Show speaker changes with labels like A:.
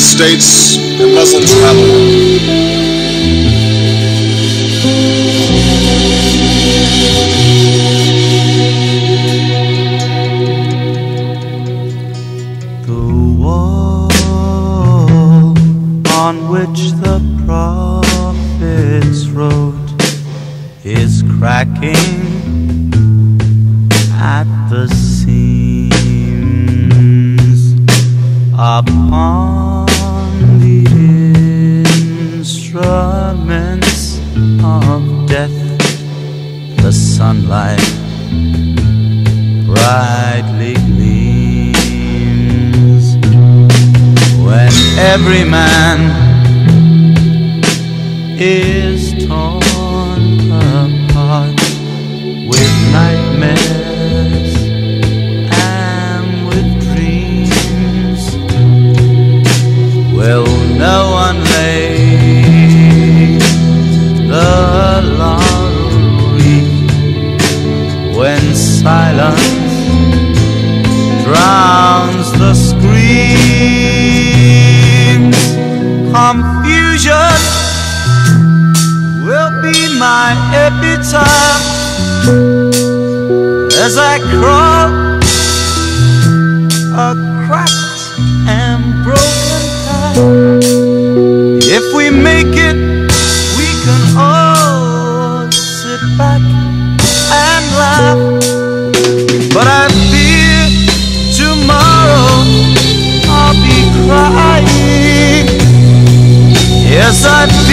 A: States and Muslim travel.
B: The wall on which the prophets wrote is cracking at the seams upon sunlight brightly gleams. When every man is torn Confusion will be my epitaph as I crawl Yes, I